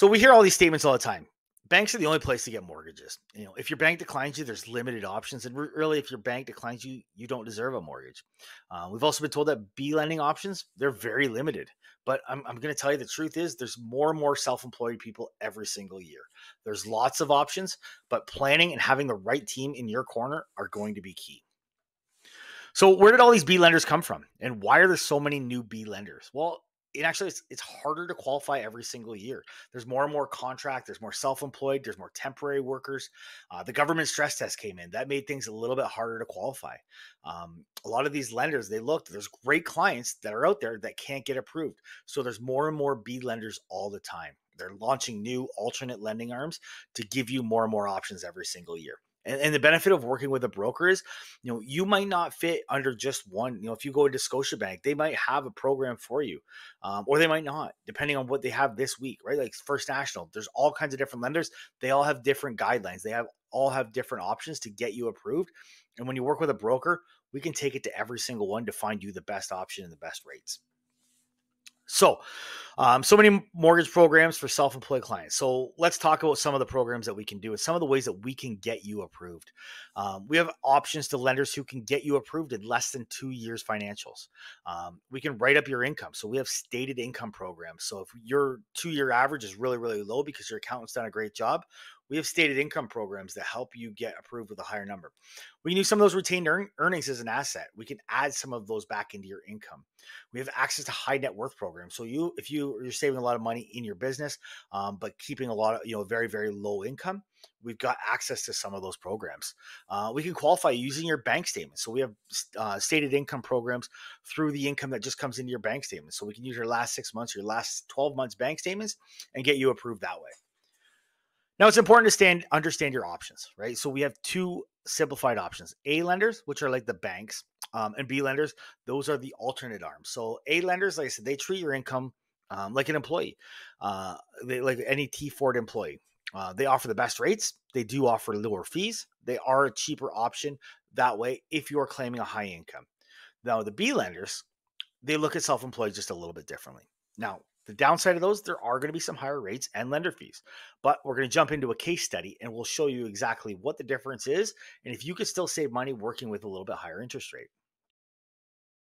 So we hear all these statements all the time. Banks are the only place to get mortgages. You know, if your bank declines you, there's limited options, and really, if your bank declines you, you don't deserve a mortgage. Uh, we've also been told that B lending options they're very limited. But I'm, I'm going to tell you the truth is there's more and more self-employed people every single year. There's lots of options, but planning and having the right team in your corner are going to be key. So, where did all these B lenders come from, and why are there so many new B lenders? Well, it actually it's, it's harder to qualify every single year. There's more and more contract. There's more self-employed. There's more temporary workers. Uh, the government stress test came in. That made things a little bit harder to qualify. Um, a lot of these lenders they looked. There's great clients that are out there that can't get approved. So there's more and more B lenders all the time. They're launching new alternate lending arms to give you more and more options every single year. And, and, the benefit of working with a broker is, you know, you might not fit under just one. You know, if you go into Scotiabank, they might have a program for you, um, or they might not, depending on what they have this week, right? Like First National, there's all kinds of different lenders. They all have different guidelines. They have all have different options to get you approved. And when you work with a broker, we can take it to every single one to find you the best option and the best rates. So, um, so many mortgage programs for self-employed clients. So let's talk about some of the programs that we can do and some of the ways that we can get you approved. Um, we have options to lenders who can get you approved in less than two years financials. Um, we can write up your income. So we have stated income programs. So if your two-year average is really, really low because your accountant's done a great job, we have stated income programs that help you get approved with a higher number. We can use some of those retained earn- earnings as an asset. We can add some of those back into your income. We have access to high net worth programs. So you, if you you're saving a lot of money in your business, um, but keeping a lot of you know very very low income, we've got access to some of those programs. Uh, we can qualify using your bank statement. So we have uh, stated income programs through the income that just comes into your bank statement. So we can use your last six months, your last 12 months bank statements and get you approved that way. Now it's important to stand understand your options, right? So we have two simplified options: A lenders, which are like the banks, um, and B lenders. Those are the alternate arms. So A lenders, like I said, they treat your income um, like an employee, uh, they, like any T4 employee. Uh, they offer the best rates. They do offer lower fees. They are a cheaper option that way if you are claiming a high income. Now the B lenders, they look at self-employed just a little bit differently. Now the downside of those, there are going to be some higher rates and lender fees. But we're going to jump into a case study and we'll show you exactly what the difference is and if you could still save money working with a little bit higher interest rate.